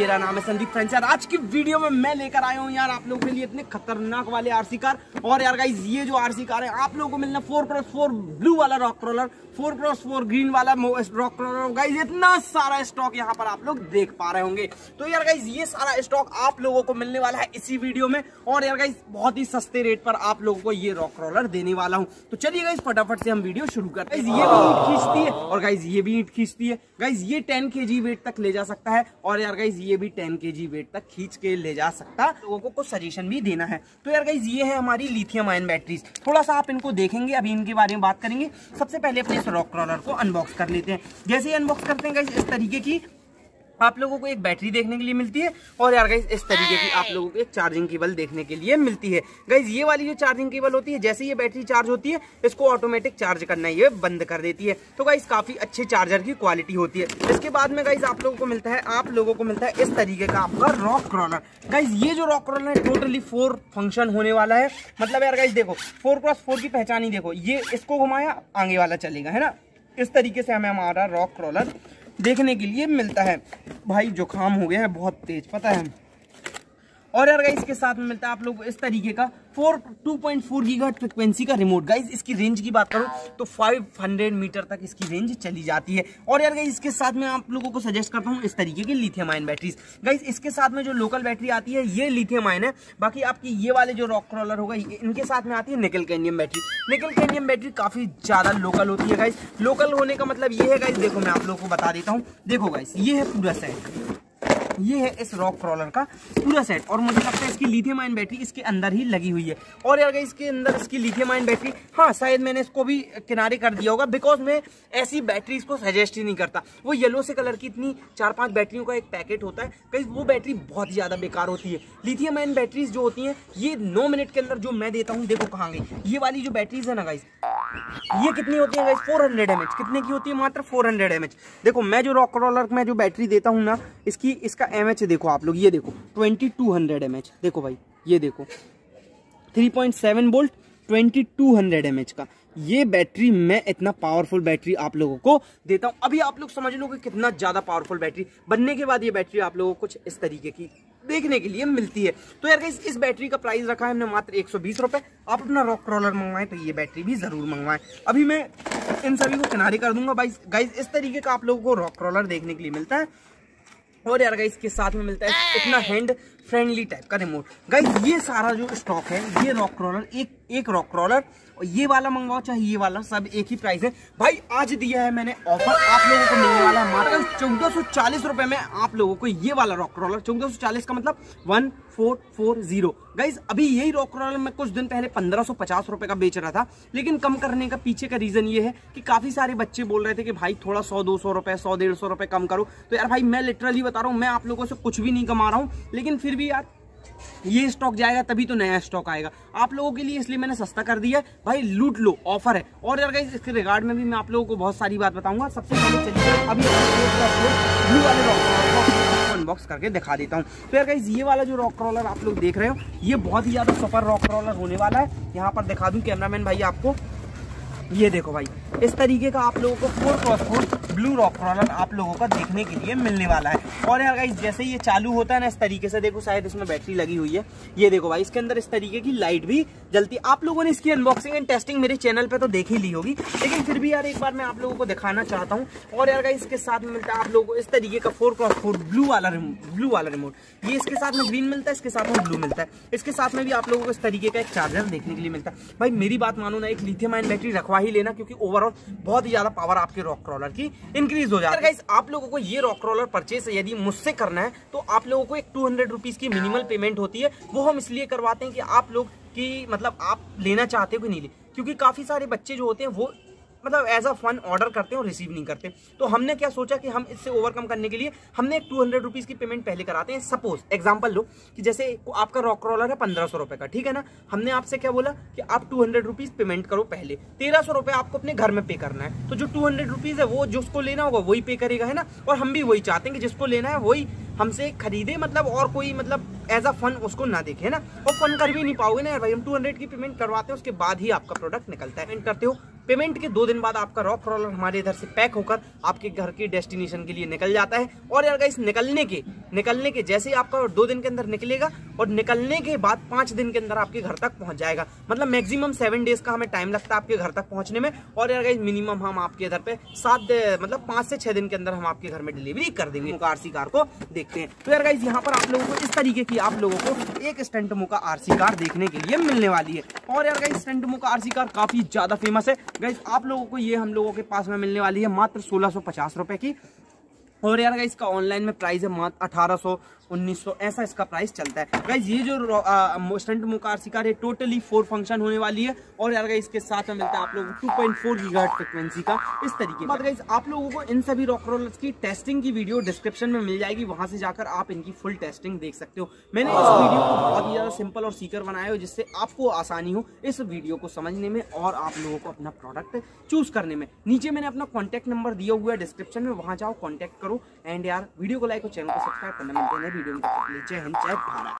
मेरा नाम है संदीप फ्रेंच यार आज की वीडियो में मैं लेकर आया हूँ यार आप लोगों के लिए इतने खतरनाक वाले आरसी कार और यार गाइज़ ये जो आरसी कार है, आप लोगों को मिलना फोर क्रॉस फोर ब्लू वाला rock roller four cross four green वाला रॉक रोलर गाइज़ इतना सारा स्टॉक यहाँ पर आप लोग देख पा रहे होंगे। तो यार गाइज़ ये सारा स्टॉक आप लोगों को मिलने वाला है इसी वीडियो में। और यार गाइज़ बहुत ही सस्ते रेट पर आप लोगों को ये रॉक रोलर देने वाला हूँ। तो चलिए गाइज़ फटाफट से हम वीडियो शुरू करते हैं। ये भी ईट खींचती है। और गाइज़ ये भी ईट खींचती है। गाइज़ ये टेन के वेट तक ले जा सकता है। और यार गाइज़ ये भी टेन के जी वेट तक खींच के ले जा सकता, लोगों को कुछ सजेशन भी देना है। तो यार गाइज़ ये है हमारी लिथियम आयन बैटरीज थोड़ा सा आप इनको देखेंगे, अभी इनके बारे में बात करेंगे। सबसे पहले अपने इस रॉक क्रॉलर को अनबॉक्स कर लेते हैं। जैसे ही अनबॉक्स करते हैं गाइज़ इस तरीके की आप लोगों को एक बैटरी देखने के लिए मिलती है और यार गाइज़ इस तरीके की आप लोगों को एक चार्जिंग केबल देखने के लिए मिलती है। गाइज़ ये वाली जो चार्जिंग केबल होती है जैसे ये बैटरी चार्ज होती है इसको ऑटोमेटिक चार्ज करना ये बंद कर देती है। तो गाइज़ काफ़ी अच्छे चार्जर की क्वालिटी होती है। इसके बाद में गाइज़ आप लोगों को मिलता है आप लोगों को मिलता है इस तरीके का आपका रॉक क्रॉलर गाइज़ ये जो रॉक क्रॉलर है टोटली फोर फ़ंक्शन होने वाला है। मतलब यार गाइज़ देखो फोर क्रॉस फोर की पहचान ही देखो। ये इसको घुमाया आगे वाला चलेगा है ना? इस तरीके से हमें हमारा रॉक क्रॉलर देखने के लिए मिलता है। भाई जुकाम हो गया है बहुत तेज पता है? और यार गाइस इसके साथ में मिलता है आप लोग इस तरीके का four two point four giga frequency का रिमोट गाइस इसकी रेंज की बात करूँ तो 500 मीटर तक इसकी रेंज चली जाती है। और यार गाइस इसके साथ में आप लोगों को सजेस्ट करता हूँ इस तरीके की लिथियम आयन बैटरीज गाइस इसके साथ में जो लोकल बैटरी आती है, ये लिथियम आयन है। बाकी आपकी ये वाले जो रॉक क्रॉलर होगा इनके साथ में आती है निकल कैनियम बैटरी निकल कैनियम बैटरी काफ़ी ज़्यादा लोकल होती है गाइस लोकल होने का मतलब ये है गाइस देखो मैं आप लोगों को बता देता हूँ। देखो गाइस ये है पूरा सेट ये है इस रॉक क्रॉलर का पूरा सेट और मुझे लगता है इसकी लिथियम आयन बैटरी इसके अंदर ही लगी हुई है। और यार इसके अंदर इसकी लिथियम आयन बैटरी हाँ शायद मैंने इसको भी किनारे कर दिया होगा बिकॉज़ मैं ऐसी बैटरी इसको सजेस्ट ही नहीं करता। वो येलो से कलर की इतनी चार पाँच बैटरियों का एक पैकेट होता है। कई वो बैटरी बहुत ज़्यादा बेकार होती है। लिथियम आयन बैटरीज जो होती हैं, ये नौ मिनट के अंदर जो मैं देता हूँ, देखो कहाँ गई। ये वाली जो बैटरीज है ना गाइज़ ये कितनी होती है 400 हंड्रेड कितने की होती है मात्र 400 हंड्रेड देखो, मैं जो रॉक रोलर में जो बैटरी देता हूँ ना, इसकी, इसका एम देखो आप लोग, ये देखो 2200 हंड्रेड देखो भाई, ये देखो 3.7 वोल्ट 2200 एमएच का। ये बैटरी मैं इतना पावरफुल बैटरी आप लोगों को देता हूँ। अभी आप लोग समझ लो कि कितना ज़्यादा पावरफुल बैटरी बनने के बाद ये बैटरी आप लोगों को कुछ इस तरीके की देखने के लिए मिलती है। तो यार इस, इस बैटरी का प्राइस रखा है हमने मात्र एक सौ आप अपना रॉक क्रॉलर मंगवाएँ तो ये बैटरी भी ज़रूर मंगवाएँ। अभी मैं इन सभी को किनारे कर दूँगा। भाई गाइज़ इस तरीके का आप लोगों को रॉक क्रॉलर देखने के लिए मिलता है। और यार गाइस के साथ में मिलता है इतना हैंड फ्रेंडली टाइप का रिमोट गाइस ये सारा जो स्टॉक है, ये रॉक क्रॉलर एक एक रॉक क्रॉलर और ये वाला मंगवाओ, चाहे ये वाला, सब एक ही प्राइस है। भाई, आज दिया है मैंने ऑफ़र आप लोगों को मिलने वाला है मात्र चौदह सौ चालीस रुपए में आप लोगों को ये वाला रॉक क्रॉलर चौदह सौ चालीस का मतलब one four four zero. Guys अभी यही रॉक क्रॉलर मैं कुछ दिन पहले पंद्रह सौ पचास रुपए का बेच रहा था, लेकिन कम करने का पीछे का रीजन ये है कि काफ़ी सारे बच्चे बोल रहे थे कि भाई, थोड़ा सौ, दो सौ रुपए, सौ, डेढ़ सौ रुपए कम करो। तो यार भाई, मैं लिटरली बता रहा हूँ, मैं आप लोगों से कुछ भी नहीं कमा रहा हूँ, लेकिन फिर भी यार, ये स्टॉक जाएगा तभी तो नया स्टॉक आएगा। आप लोगों के लिए इसलिए मैंने सस्ता कर दिया भाई, लूट लो ऑफ़र है। और यार गाइस इसके रिगार्ड में भी मैं आप लोगों को बहुत सारी बात बताऊँगा। सबसे पहले चलिए अभी ब्लू वाले रॉक अनबॉक्स करके दिखा देता हूँ। तो यार गाइस ये वाला जो रॉक क्रॉलर आप लोग देख रहे हो, ये बहुत ही ज़्यादा सुपर रॉक क्रॉलर होने वाला है। यहाँ पर दिखा दूँ कैमरामैन भाई आपको। ये देखो भाई इस तरीके का आप लोगों को four cross four blue rock crawler आप लोगों का देखने के लिए मिलने वाला है। और यार गाइस जैसे ये चालू होता है ना, इस तरीके से देखो, शायद इसमें बैटरी लगी हुई है। ये देखो भाई, इसके अंदर इस तरीके की लाइट भी जलती आप लोगों ने इसकी अनबॉक्सिंग एंड टेस्टिंग मेरे चैनल पे तो देख ही ली होगी। लेकिन फिर भी यार एक बार मैं आप लोगों को दिखाना चाहता हूँ। और यार गाइस इसके साथ मिलता है आप लोगों को इस तरीके का फोर क्रॉस फोर ब्लू वाला ब्लू वाला रिमोट ये इसके साथ में ग्रीन मिलता है, इसके साथ में ब्लू मिलता है। इसके साथ में भी आप लोगों को इस तरीके का एक चार्जर देखने के लिए मिलता है। भाई, मेरी बात मानो ना, एक लिथियम आयन बैटरी रखवा ही लेना, क्योंकि ओवरऑल बहुत ही ज़्यादा पावर आपके रॉक क्रॉलर की इंक्रीज हो जाती है। आप लोगों को ये रॉक क्रॉलर परचेस यदि मुझसे करना है तो आप लोगों को एक टू हंड्रेड रुपीज़ की मिनिमल पेमेंट होती है। वो हम इसलिए करवाते हैं कि आप लोग की मतलब आप लेना चाहते हो कि नहीं ले, क्योंकि काफ़ी सारे बच्चे जो होते हैं, वो मतलब एज अ फन ऑर्डर करते हैं और रिसीव नहीं करते। तो हमने क्या सोचा कि हम इससे ओवरकम करने के लिए हमने एक टू हंड्रेड रुपीज़ की पेमेंट पहले कराते हैं। सपोज़ एग्ज़ाम्पल लो, कि जैसे आपका रॉक रोलर है पंद्रह सौ रुपए का, ठीक है ना? हमने आपसे क्या बोला कि आप टू हंड्रेड रुपीज़ पेमेंट करो पहले। तेरह सौ रुपए आपको अपने घर में पे करना है। तो जो टू हंड्रेड रुपीज़ है, वो जिसको लेना होगा, वही पे करेगा, है ना? और हम भी वही चाहते हैं कि जिसको लेना है, वही हमसे खरीदे मतलब और कोई मतलब एज अ फन उसको ना देखे ना? और फन कर भी नहीं पाओगे ना भाई। हम 200 की पेमेंट करवाते हैं, उसके बाद ही आपका प्रोडक्ट निकलता है। पेमेंट करते हो पेमेंट के दो दिन बाद आपका रॉक रोलर हमारे इधर से पैक होकर आपके घर की डेस्टिनेशन के लिए निकल जाता है। और यार गाइस निकलने के निकलने के जैसे ही आपका दो दिन के अंदर निकलेगा और निकलने के बाद पाँच दिन के अंदर आपके घर तक पहुँच जाएगा। मतलब मैक्सिमम सेवन डेज़ का हमें टाइम लगता है आपके घर तक पहुँचने में। और यार मिनिमम हम आपके इधर पे सात मतलब पाँच से छह दिन के अंदर हम आपके घर में डिलीवरी कर देंगे आरसी कार को देखते हैं। तो यार गाइस यहाँ पर आप लोगों को इस तरीके की आप लोगों को एक स्टंट का आरसी कार देखने के लिए मिलने वाली है। और यार गाइस स्टंट का आरसी कार काफ़ी ज़्यादा फ़ेमस है। गाइस आप लोगों को ये हम लोगों के पास में मिलने वाली है मात्र सोलह सौ पचास रुपए की। और यार इसका ऑनलाइन में प्राइस है मात्र अठारह सौ। उन्नीस सौ ऐसा इसका प्राइस चलता है। गाइज़ ये जो स्टंट मोकार शिकार है टोटली फोर फ़ंक्शन होने वाली है। और यार इसके साथ में मिलता है आप लोगों को two point four gigahertz frequency का इस तरीके बाद गाइज़ आप लोगों को इन सभी रॉक रोलर्स की टेस्टिंग की वीडियो डिस्क्रिप्शन में मिल जाएगी। वहाँ से जाकर आप इनकी फुल टेस्टिंग देख सकते हो। मैंने इस वीडियो को बहुत ही ज़्यादा सिंपल और सीकर बनाया हो जिससे आपको आसानी हो इस वीडियो को समझने में और आप लोगों को अपना प्रोडक्ट चूज़ करने में। नीचे मैंने अपना कॉन्टैक्ट नंबर दिया हुआ है डिस्क्रिप्शन में वहाँ जाओ कॉन्टैक्ट करो। एंड यार वीडियो को लाइक और चैनल को सब्सक्राइब करना मिलते हैं वीडियो में जय हिंद भारत